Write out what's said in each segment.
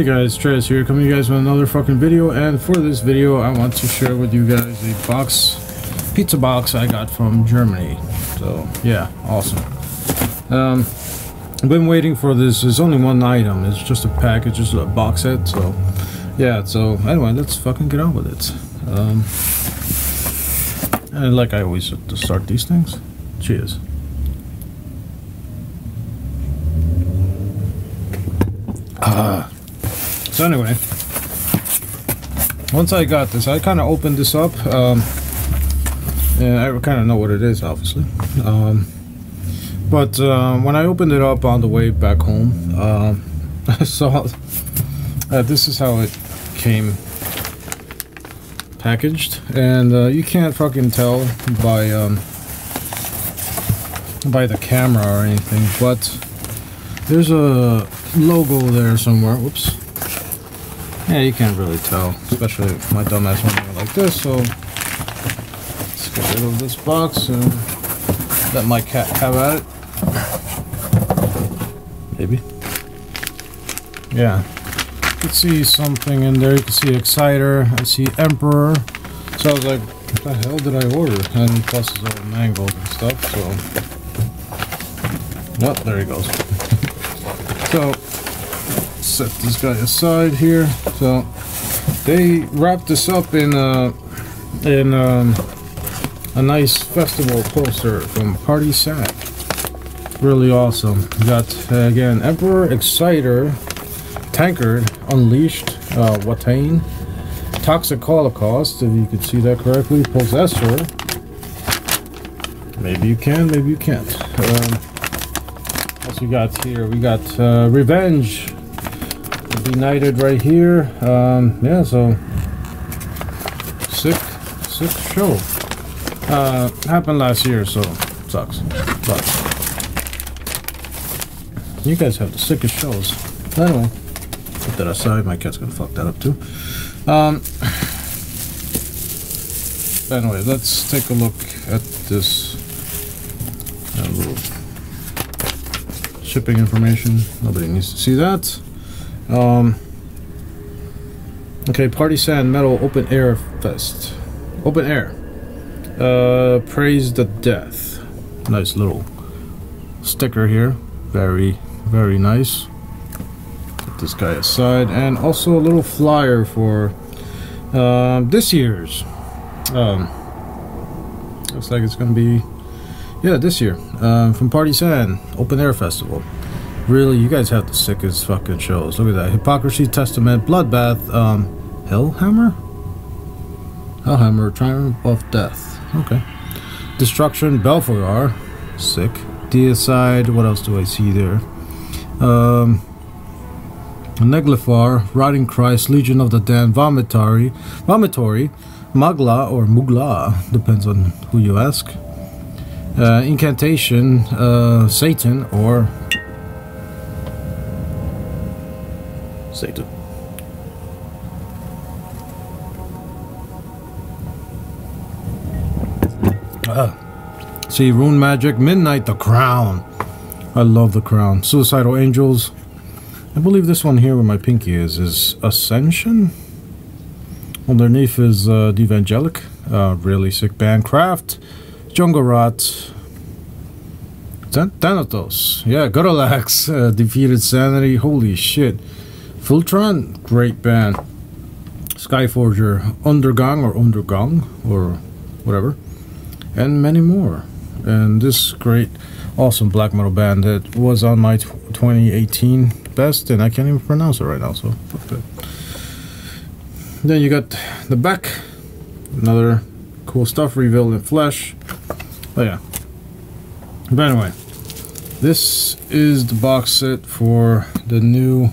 Hey guys, Trez here, coming to you guys with another fucking video, and for this video, I want to share with you guys a box, pizza box I got from Germany. So, yeah, awesome. Um, I've been waiting for this, there's only one item, it's just a package, just a box set, so, yeah, so, anyway, let's fucking get on with it. Um, and like I always to start these things, cheers. Ah. So anyway, once I got this, I kind of opened this up, um, and I kind of know what it is, obviously. Um, but uh, when I opened it up on the way back home, um, I saw uh, this is how it came packaged, and uh, you can't fucking tell by um, by the camera or anything, but there's a logo there somewhere. Whoops. Yeah, you can't really tell, especially if my dumbass went like this. So let's get rid of this box and let my cat have at it. Maybe. Yeah. You can see something in there. You can see Exciter. I see Emperor. So I was like, what the hell did I order? And plus it's all mangled and stuff. So, oh, there he goes. so set this guy aside here. So they wrapped this up in a in um, a nice festival poster from PartySan. Really awesome. We got uh, again Emperor Exciter, Tankard Unleashed, uh, Watain, Toxic Holocaust. If you could see that correctly, Possessor. Maybe you can, maybe you can't. Um, what we got here? We got uh, Revenge United right here. Um, yeah, so sick, sick show. Uh, happened last year, so sucks. But you guys have the sickest shows. Anyway, put that aside. My cat's gonna fuck that up too. Um, anyway, let's take a look at this uh, little shipping information. Nobody needs to see that. Um, okay, PartySan Metal Open Air Fest. Open Air. Uh, Praise the Death. Nice little sticker here. Very, very nice. Put this guy aside. And also a little flyer for uh, this year's. Um, looks like it's going to be, yeah, this year. Uh, from PartySan Open Air Festival. Really, you guys have the sickest fucking shows. Look at that. Hypocrisy, Testament, Bloodbath, um, Hellhammer? Hellhammer, Triumph of Death. Okay. Destruction, Belphegor. Sick. Deicide, what else do I see there? Um, Naglfar, Rotting Christ, Legion of the Damned, Vomitory, Vomitory, Magla or Mugla, depends on who you ask. Uh, incantation, uh, Satan, or Satan. Ah. See, Runemagick, Midnight, The Crown. I love The Crown. Suicidal Angels. I believe this one here where my pinky is, is Ascension? Underneath is uh, The Evangelic. Uh, really sick band. Craft. Jungarat. Thanatos. Yeah, Godalax. Uh, defeated Sanity. Holy shit. Filtron, great band. Skyforger, Undergang or Undergang or whatever, and many more. And this great, awesome black metal band that was on my 2018 best, and I can't even pronounce it right now, so that. Then you got the back, another cool stuff Revel in Flesh. Oh yeah. But anyway, this is the box set for the new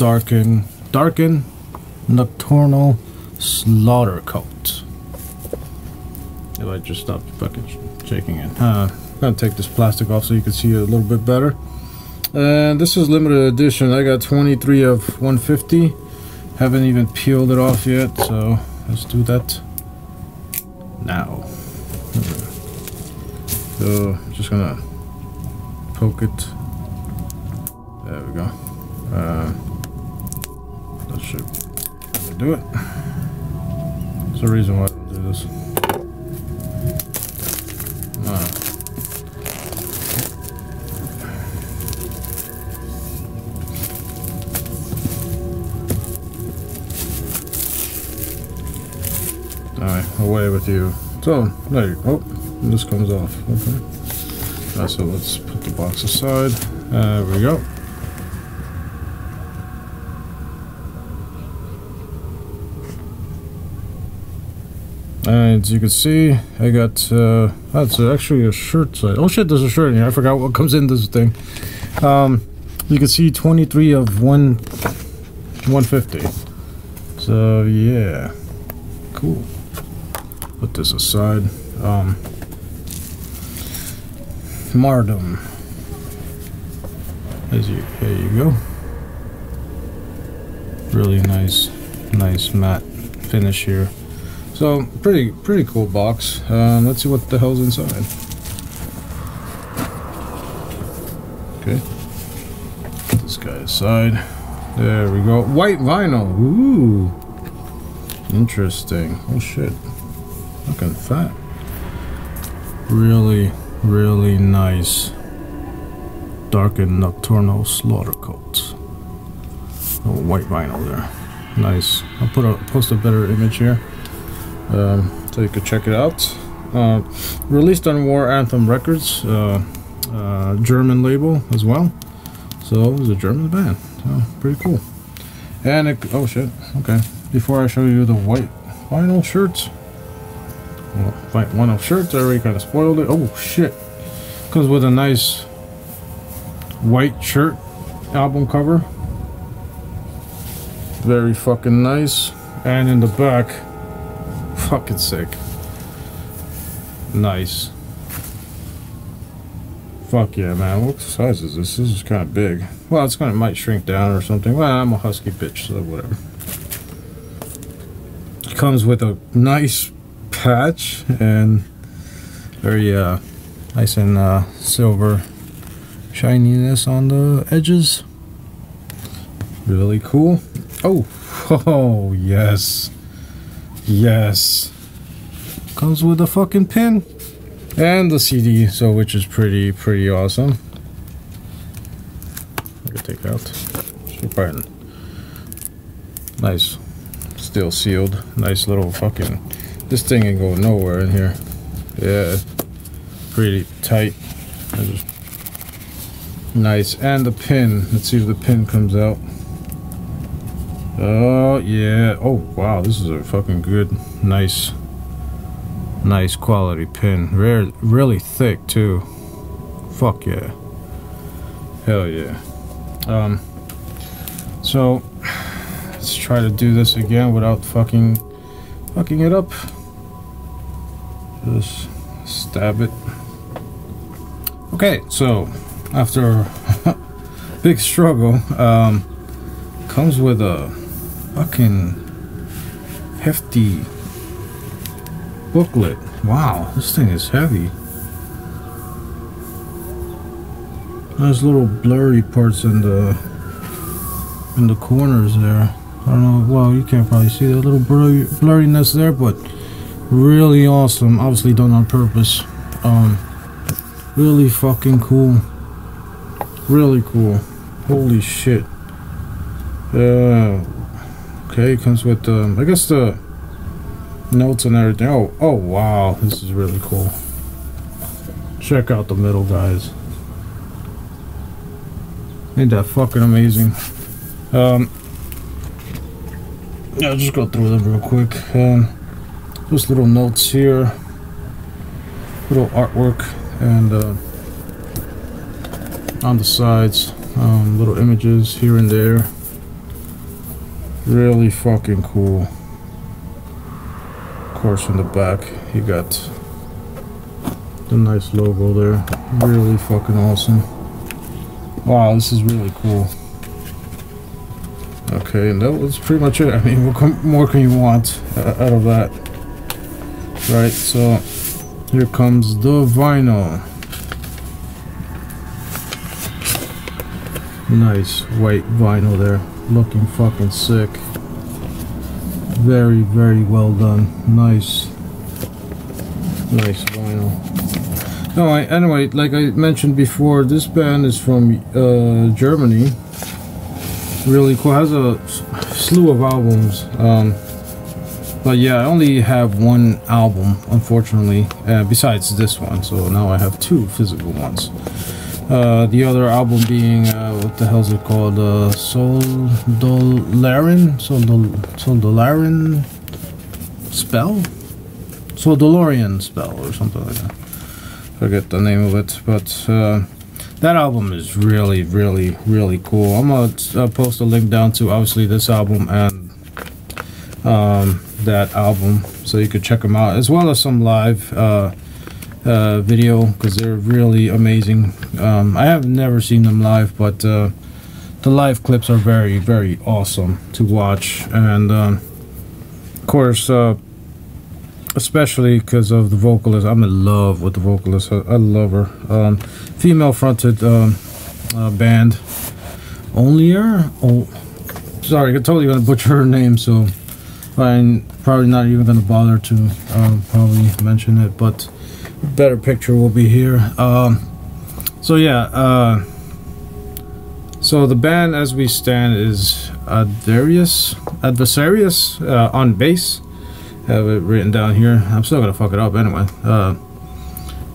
darken, darken nocturnal Slaughtercult. If I just stop fucking shaking it. Uh, I'm gonna take this plastic off so you can see it a little bit better. And this is limited edition. I got 23 of 150. Haven't even peeled it off yet, so let's do that now. So I'm just gonna poke it. There we go. Uh, should do it. There's a reason why I don't do this. Alright, away with you. So, there you go. Oh, this comes off. Okay. Alright, so let's put the box aside. There we go. As you can see, I got, uh, that's actually a shirt side. Oh shit, there's a shirt in here. I forgot what comes in this thing. Um, you can see 23 of 1, 150. So, yeah. Cool. Put this aside. Um, Mardom. As you, there you go. Really nice, nice matte finish here. So pretty pretty cool box. Um, let's see what the hell's inside. Okay. Put this guy aside. There we go. White vinyl. Ooh. Interesting. Oh shit. Looking fat. Really, really nice. Dark and nocturnal Slaughtercult. Oh, white vinyl there. Nice. I'll put a post a better image here um, so you could check it out. Uh, released on War Anthem Records, uh, uh, German label as well. So it was a German band. So pretty cool. And it, oh shit, okay. Before I show you the white vinyl shirts, well, white vinyl shirts, I already kind of spoiled it. Oh shit, comes with a nice white shirt album cover. Very fucking nice. And in the back, fucking sick. Nice. Fuck yeah, man. What size is this? This is kind of big. Well, it's gonna might shrink down or something. Well, I'm a husky bitch, so whatever. It comes with a nice patch and very uh, nice and uh, silver shininess on the edges. Really cool. Oh, oh yes. Yes. Comes with a fucking pin. And the CD, so which is pretty, pretty awesome. I could take out. Super Nice. Still sealed. Nice little fucking... This thing ain't going nowhere in here. Yeah. Pretty tight. Nice. And the pin. Let's see if the pin comes out. Oh, yeah. Oh, wow. This is a fucking good, nice, nice quality pin. Rare, really thick, too. Fuck yeah. Hell yeah. Um, so, let's try to do this again without fucking, fucking it up. Just stab it. Okay, so, after a big struggle, um, comes with a fucking hefty booklet. Wow, this thing is heavy. There's little blurry parts in the in the corners there. I don't know. Well, you can't probably see that little blurry, blurriness there, but really awesome. Obviously done on purpose. Um, really fucking cool. Really cool. Holy shit. Uh, Okay, comes with, um, I guess the notes and everything. Oh, oh wow, this is really cool. Check out the middle, guys. Ain't that fucking amazing? Um, yeah, I'll just go through them real quick. Um, just little notes here, little artwork, and uh, on the sides, um, little images here and there. Really fucking cool. Of course, in the back, you got the nice logo there. Really fucking awesome. Wow, this is really cool. Okay, and that was pretty much it. I mean, what more can you want out of that? Right, so here comes the vinyl. Nice white vinyl there looking fucking sick. Very, very well done. Nice. Nice vinyl. No, I, anyway, like I mentioned before, this band is from uh, Germany. Really cool. Has a slew of albums. Um, but yeah, I only have one album, unfortunately, uh, besides this one. So now I have two physical ones. Uh, the other album being, uh, what the hell is it called? Uh, Sol Dolarin? Sol, Dol Sol Dolarin Spell? Sol Dolorian Spell or something like that. Forget the name of it, but uh, that album is really, really, really cool. I'm gonna uh, post a link down to obviously this album and um, that album so you could check them out as well as some live uh, video because they're really amazing. Um, I have never seen them live but uh, the live clips are very very awesome to watch. And um, of course uh, especially because of the vocalist. I'm in love with the vocalist. I, I love her. Um, female fronted um, uh, band. Onielar oh sorry I'm totally gonna butcher her name so I'm probably not even to bother to um, probably mention it, but better picture will be here. Um, so yeah, uh, so the band as we stand is Advarius, Adversarius uh, on bass. Have it written down here. I'm still gonna fuck it up anyway. Uh,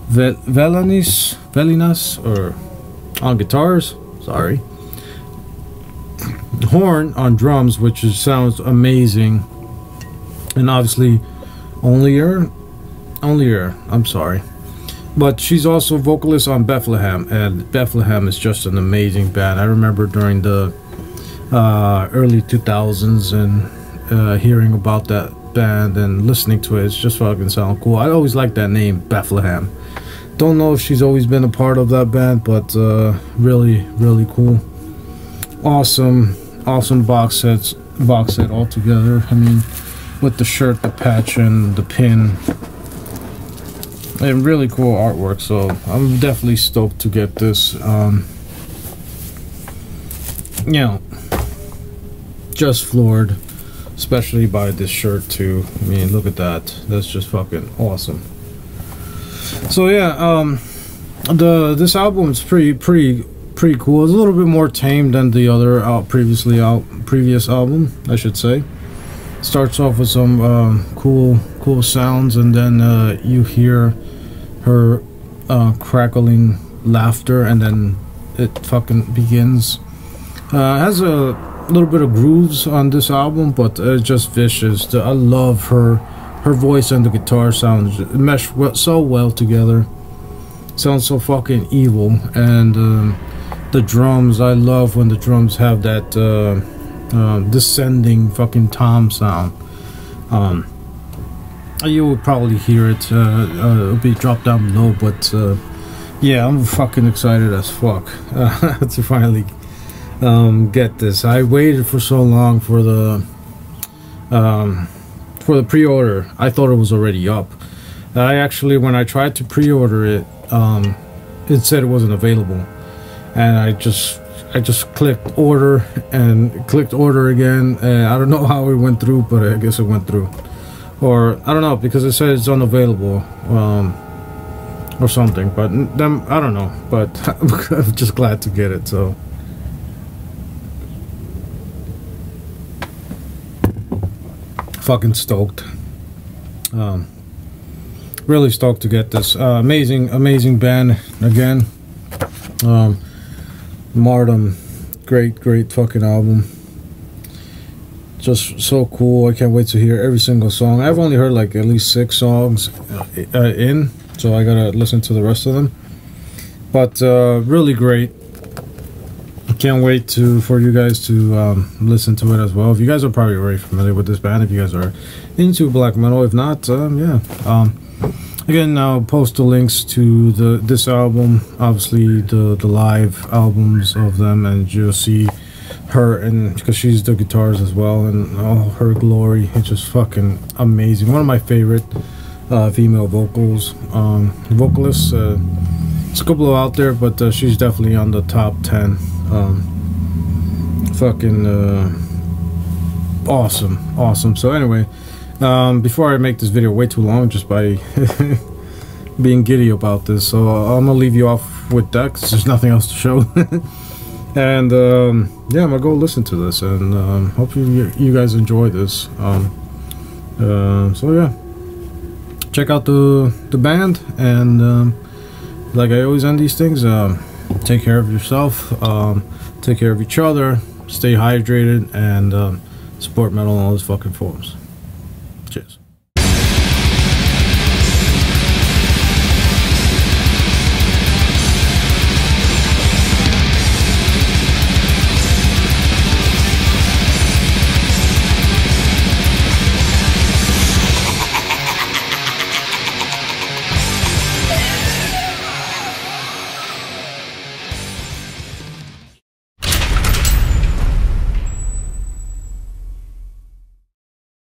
Velinas, Velinas, or on guitars. Sorry. Horn on drums, which is, sounds amazing and obviously only only her. I'm sorry. But she's also vocalist on bethlehem and bethlehem is just an amazing band. I remember during the uh, early 2000s and uh, hearing about that band and listening to it. It's just fucking sound cool. I always like that name bethlehem. Don't know if she's always been a part of that band but uh, really really cool. Awesome awesome box sets box set all together. i mean with the shirt, the patch, and the pin. And really cool artwork, so I'm definitely stoked to get this. Um, you know, just floored, especially by this shirt too. I mean, look at that. That's just fucking awesome. So yeah, um, the this album is pretty pretty pretty cool. It's a little bit more tame than the other out previously out previous album, I should say starts off with some uh, cool cool sounds and then uh, you hear her uh, crackling laughter and then it fucking begins. Uh, has a little bit of grooves on this album but it's just vicious. I love her her voice and the guitar sounds mesh so well together. Sounds so fucking evil and um, the drums I love when the drums have that uh, uh, descending fucking tom sound. Um, you will probably hear it. Uh, uh, it'll be dropped down below, but uh, yeah, I'm fucking excited as fuck uh, to finally um, get this. I waited for so long for the um, for the pre-order. I thought it was already up. I actually, when I tried to pre-order it, um, it said it wasn't available, and I just I just clicked order and clicked order again and I don't know how it went through but I guess it went through or I don't know because it says it's unavailable um, or something but then I don't know but I'm just glad to get it so. Fucking stoked. Um, really stoked to get this. Uh, amazing amazing band again. Um, great, great fucking album. Just so cool. I can't wait to hear every single song. I've only heard like at least six songs uh, in, so I gotta listen to the rest of them. But uh, really great. I can't wait to for you guys to um, listen to it as well. If you guys are probably already familiar with this band, if you guys are into black metal, if not, um, yeah. Um, Again, I'll post the links to the this album, obviously the the live albums of them, and you'll see her and because she's the guitars as well, and all her glory. It's just fucking amazing. One of my favorite uh, female vocals, um, vocalists. Uh, it's a couple out there, but uh, she's definitely on the top ten. Um, fucking uh, awesome, awesome. So anyway, um, before I make this video way too long, just by being giddy about this, so I'm gonna leave you off with that because there's nothing else to show. and um, yeah, I'm gonna go listen to this, and um, hope you you guys enjoy this. Um, uh, so yeah, check out the the band, and um, like I always end these things, um, take care of yourself, um, take care of each other, stay hydrated, and um, support metal in all its fucking forms. Cheers.